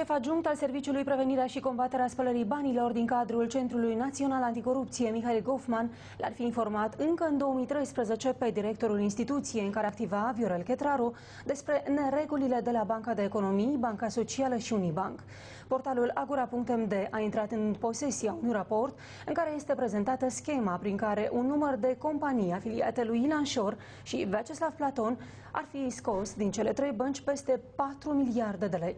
Șef adjunct al Serviciului Prevenirea și Combaterea Spălării Banilor din cadrul Centrului Național Anticorupție, Mihail Goffman, l-ar fi informat încă în 2013 pe directorul instituției în care activa Viorel Chetraru despre neregulile de la Banca de Economii, Banca Socială și Unibank. Portalul Agora.md a intrat în posesia unui raport în care este prezentată schema prin care un număr de companii afiliate lui Ilan Shor și Vyacheslav Platon ar fi scos din cele trei bănci peste 4 miliarde de lei.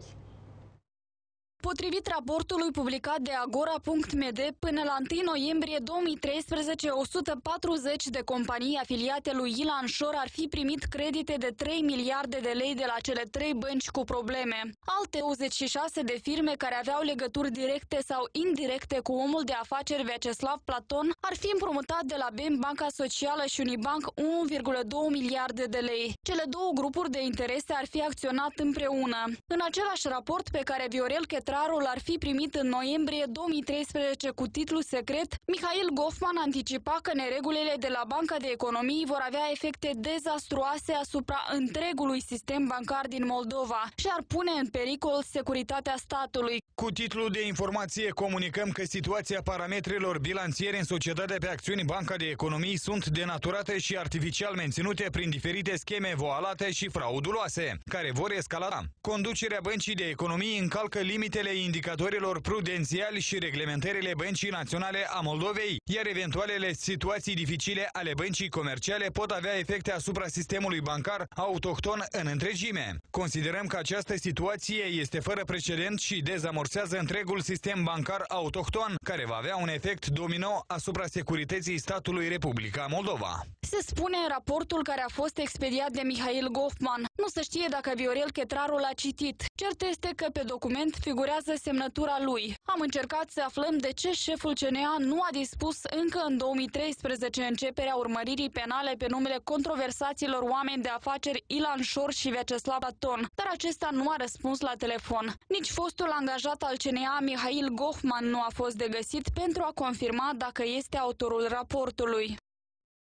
Potrivit raportului publicat de Agora.md, până la 1 noiembrie 2013, 140 de companii afiliate lui Ilan Shor ar fi primit credite de 3 miliarde de lei de la cele trei bănci cu probleme. Alte 26 de firme care aveau legături directe sau indirecte cu omul de afaceri Vyacheslav Platon ar fi împrumutat de la BEM Banca Socială și Unibank 1,2 miliarde de lei. Cele două grupuri de interese ar fi acționat împreună. În același raport pe care Viorel Chetra Arbitrarul ar fi primit în noiembrie 2013 cu titlu secret, Mihail Goffman anticipa că neregulile de la Banca de Economii vor avea efecte dezastruoase asupra întregului sistem bancar din Moldova și ar pune în pericol securitatea statului. Cu titlul de informație comunicăm că situația parametrilor bilanțiere în societatea pe acțiuni Banca de Economii sunt denaturate și artificial menținute prin diferite scheme voalate și frauduloase, care vor escalada. Conducerea Băncii de Economii încalcă limite limitele indicatorilor prudențiali și reglementările Băncii Naționale a Moldovei, iar eventualele situații dificile ale băncii comerciale pot avea efecte asupra sistemului bancar autohton în întregime. Considerăm că această situație este fără precedent și dezamorsează întregul sistem bancar autohton, care va avea un efect domino asupra securității statului Republica Moldova. Se spune în raportul care a fost expediat de Mihail Goffman. Nu se știe dacă Viorel Chetraru l-a citit. Cert este că pe document figurează figurează semnătura lui. Am încercat să aflăm de ce șeful CNA nu a dispus încă în 2013 începerea urmăririi penale pe numele controversaților oameni de afaceri Ilan Șor și Vyacheslav Aton, dar acesta nu a răspuns la telefon. Nici fostul angajat al CNA Mihail Gohman nu a fost de găsit pentru a confirma dacă este autorul raportului.